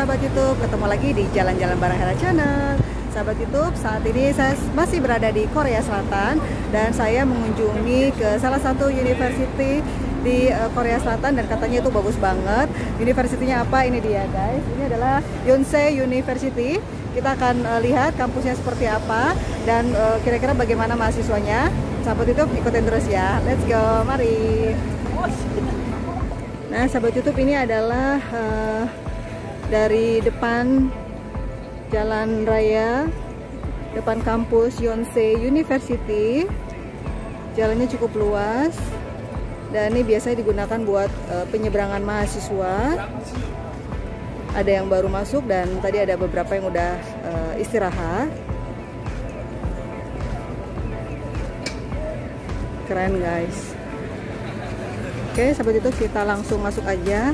sahabat YouTube, ketemu lagi di Jalan-Jalan Barang Hera Channel. Sahabat YouTube, saat ini saya masih berada di Korea Selatan dan saya mengunjungi ke salah satu university di uh, Korea Selatan dan katanya itu bagus banget. Universitinya apa? Ini dia guys. Ini adalah Yonsei University. Kita akan uh, lihat kampusnya seperti apa dan uh, kira-kira bagaimana mahasiswanya. Sahabat YouTube ikutin terus ya. Let's go, mari. Nah, sahabat YouTube ini adalah uh, dari depan jalan raya depan kampus Yonsei University. Jalannya cukup luas dan ini biasanya digunakan buat uh, penyeberangan mahasiswa. Ada yang baru masuk dan tadi ada beberapa yang udah uh, istirahat. Keren guys. Oke sahabat itu kita langsung masuk aja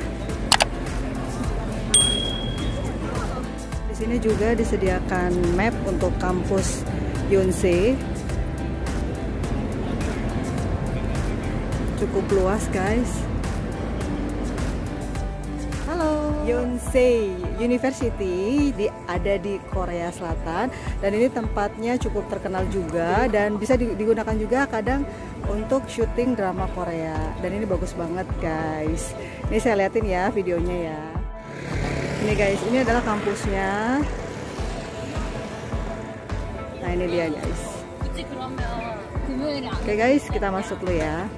sini juga disediakan map untuk kampus Yonsei. Cukup luas, guys. Halo, Yonsei University di ada di Korea Selatan dan ini tempatnya cukup terkenal juga dan bisa digunakan juga kadang untuk syuting drama Korea dan ini bagus banget guys. Ini saya liatin ya videonya ya ini guys ini adalah kampusnya nah ini dia guys oke guys kita masuk dulu ya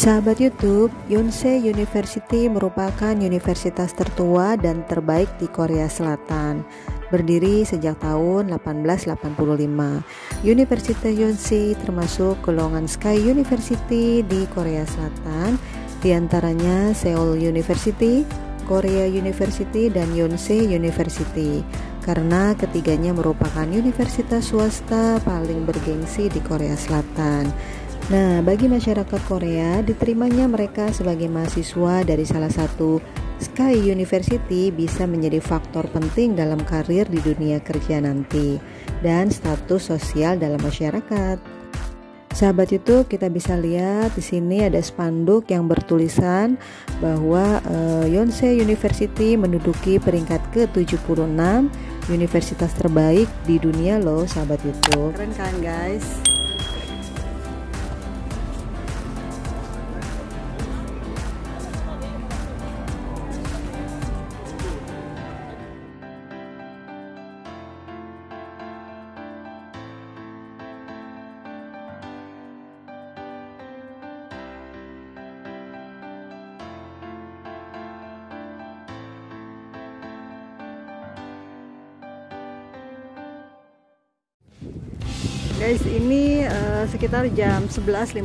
Sahabat YouTube, Yonsei University merupakan universitas tertua dan terbaik di Korea Selatan. Berdiri sejak tahun 1885. Universitas Yonsei termasuk golongan Sky University di Korea Selatan, di antaranya Seoul University, Korea University dan Yonsei University karena ketiganya merupakan universitas swasta paling bergengsi di Korea Selatan. Nah, bagi masyarakat Korea, diterimanya mereka sebagai mahasiswa dari salah satu Sky University bisa menjadi faktor penting dalam karir di dunia kerja nanti dan status sosial dalam masyarakat. Sahabat YouTube, kita bisa lihat di sini ada spanduk yang bertulisan bahwa uh, Yonsei University menduduki peringkat ke-76 universitas terbaik di dunia loh, sahabat YouTube. Keren kan, guys? Guys ini uh, sekitar jam 11.52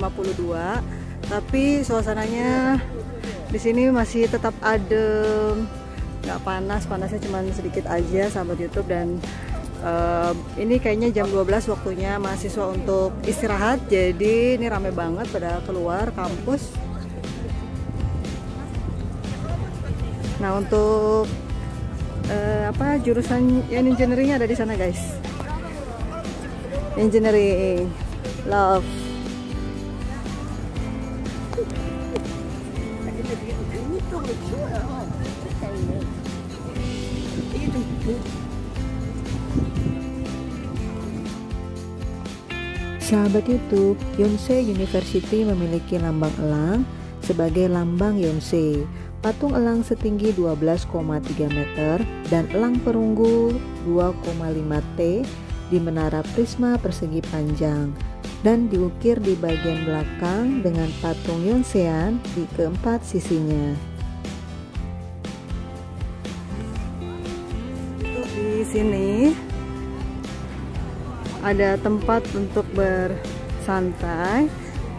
tapi suasananya di sini masih tetap adem. Nggak panas panasnya cuma sedikit aja sahabat YouTube dan uh, ini kayaknya jam 12 waktunya mahasiswa untuk istirahat jadi ini rame banget pada keluar kampus. Nah untuk uh, apa jurusan yang engineering ada di sana guys engineering love Sahabat YouTube, Yonsei University memiliki lambang elang sebagai lambang Yonsei. Patung elang setinggi 12,3 meter dan elang perunggu 2,5 T di menara prisma persegi panjang dan diukir di bagian belakang dengan patung Yonsean di keempat sisinya. Di sini ada tempat untuk bersantai.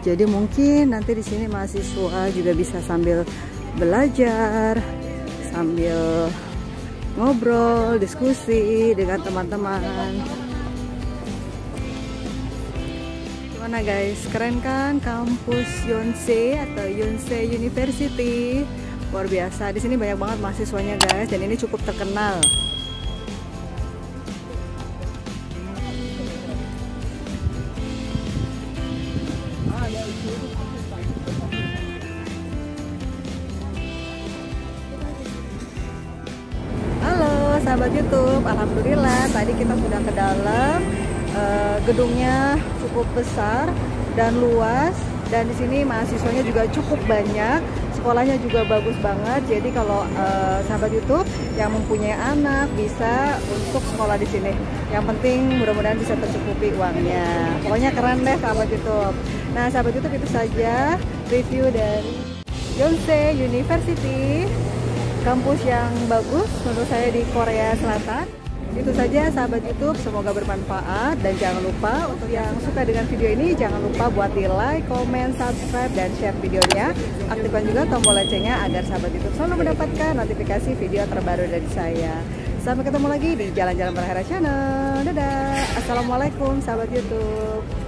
Jadi mungkin nanti di sini mahasiswa juga bisa sambil belajar, sambil ngobrol, diskusi dengan teman-teman. Gimana guys, keren kan kampus Yonsei atau Yonsei University? Luar biasa. Di sini banyak banget mahasiswanya guys dan ini cukup terkenal. sahabat YouTube, alhamdulillah tadi kita sudah ke dalam. Uh, gedungnya cukup besar dan luas dan di sini mahasiswanya juga cukup banyak sekolahnya juga bagus banget. Jadi kalau uh, sahabat YouTube yang mempunyai anak bisa untuk sekolah di sini. Yang penting mudah-mudahan bisa tercukupi uangnya. Pokoknya keren deh sahabat YouTube. Nah sahabat YouTube itu saja review dari Yonsei University kampus yang bagus menurut saya di Korea Selatan itu saja sahabat YouTube, semoga bermanfaat dan jangan lupa untuk yang suka dengan video ini jangan lupa buat di like, comment, subscribe dan share videonya. Aktifkan juga tombol loncengnya agar sahabat YouTube selalu mendapatkan notifikasi video terbaru dari saya. Sampai ketemu lagi di Jalan-Jalan Berhara Channel. Dadah. Assalamualaikum sahabat YouTube.